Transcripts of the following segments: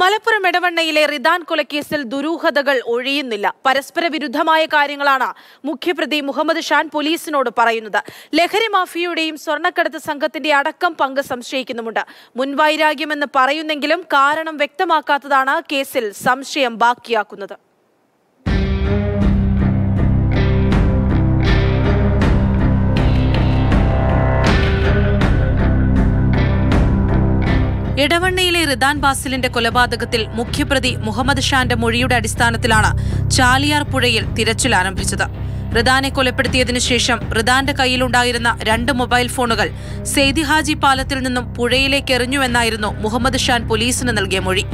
മലപ്പുറം ഇടവണ്ണയിലെ റിദാൻ കൊലക്കേസിൽ ദുരൂഹതകൾ ഒഴിയുന്നില്ല. പരസ്പര വിരുദ്ധമായ കാര്യങ്ങളാണ് മുഖ്യപ്രതി മുഹമ്മദ് ഷാൻ പോലീസിനോട് പറയുന്നത്. ലഹരി മാഫിയയുടെയും സ്വർണക്കടത്ത് സംഘത്തിന്റെ അടക്കം പങ്ക് സംശയിക്കുന്നുമുണ്ട്. മുൻവൈരാഗ്യമെന്ന് പറയുന്നെങ്കിലും കാരണം വ്യക്തമാക്കാത്തതാണ് കേസിൽ സംശയം ബാക്കിയാക്കുന്നത്. ഇടവണ്ണയിലെ റിദാൻ ബാസിലിന്റെ കൊലപാതകത്തിൽ മുഖ്യപ്രതി മുഹമ്മദ് ഷാന്റെ മൊഴിയുടെ അടിസ്ഥാനത്തിലാണ് ചാലിയാർ പുഴയിൽ തിരച്ചിൽ ആരംഭിച്ചത്. റിദാനെ കൊലപ്പെടുത്തിയതിനു ശേഷം റിദാന്റെ കയ്യിലുണ്ടായിരുന്ന രണ്ട് മൊബൈൽ ഫോണുകൾ സെയ്ദി ഹാജി പാലത്തിൽ നിന്നും പുഴയിലേക്ക് എറിഞ്ഞുവെന്നായിരുന്നു മുഹമ്മദ് ഷാൻ പോലീസിന് നൽകിയ മൊഴി.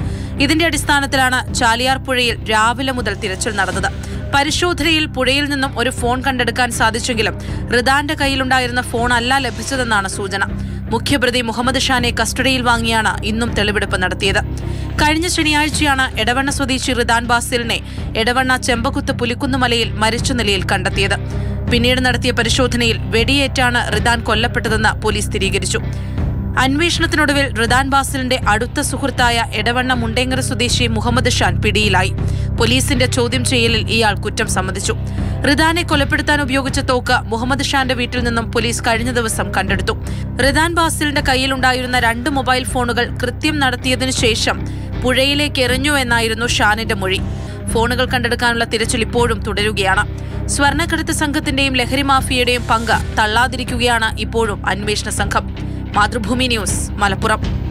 ഇതിന്റെ അടിസ്ഥാനത്തിലാണ് ചാലിയാർ പുഴയിൽ രാവിലെ മുതൽ തിരച്ചിൽ നടന്നത്. പരിശോധനയിൽ പുഴയിൽ നിന്നും ഒരു ഫോൺ കണ്ടെടുക്കാൻ സാധിച്ചെങ്കിലും റിദാന്റെ കയ്യിലുണ്ടായിരുന്ന ഫോണല്ല ലഭിച്ചതെന്നാണ് സൂചന. മുഖ്യപ്രതി മുഹമ്മദ് ഷാനെ കസ്റ്റഡിയിൽ വാങ്ങിയാണ് ഇന്നും തെളിവെടുപ്പ് നടത്തിയത്. കഴിഞ്ഞ ശനിയാഴ്ചയാണ് എടവണ്ണ സ്വദേശി റിദാൻ ബാസിലിനെ എടവണ്ണ ചെമ്പകുത്ത് പുലിക്കുന്നുമലയിൽ മരിച്ച നിലയിൽ കണ്ടെത്തിയത്. പിന്നീട് നടത്തിയ പരിശോധനയിൽ വെടിയേറ്റാണ് റിദാൻ കൊല്ലപ്പെട്ടതെന്ന് പോലീസ് സ്ഥിരീകരിച്ചു. അന്വേഷണത്തിനൊടുവിൽ റിദാൻ ബാസിലിന്റെ അടുത്ത സുഹൃത്തായ എടവണ്ണ മുണ്ടേങ്ങര സ്വദേശി മുഹമ്മദ് ഷാൻ പിടിയിലായി. പോലീസിന്റെ ചോദ്യം ചെയ്യലിൽ ഇയാൾ കുറ്റം സമ്മതിച്ചു. റിദാനെ കൊലപ്പെടുത്താൻ ഉപയോഗിച്ച തോക്ക് മുഹമ്മദ് ഷാന്റെ വീട്ടിൽ നിന്നും പോലീസ് കഴിഞ്ഞ ദിവസം കണ്ടെടുത്തു. റിദാൻ ബാസിലിന്റെ കയ്യിലുണ്ടായിരുന്ന രണ്ട് മൊബൈൽ ഫോണുകൾ കൃത്യം നടത്തിയതിനു ശേഷം പുഴയിലേക്ക് എറിഞ്ഞു എന്നായിരുന്നു ഷാനിന്റെ മൊഴി. ഫോണുകൾ കണ്ടെടുക്കാനുള്ള തിരച്ചിൽ ഇപ്പോഴും തുടരുകയാണ്. സ്വർണക്കടത്ത് സംഘത്തിന്റെയും ലഹരി മാഫിയയുടെയും പങ്ക് തള്ളാതിരിക്കുകയാണ് ഇപ്പോഴും അന്വേഷണ സംഘം. മാതൃഭൂമി ന്യൂസ് മലപ്പുറം.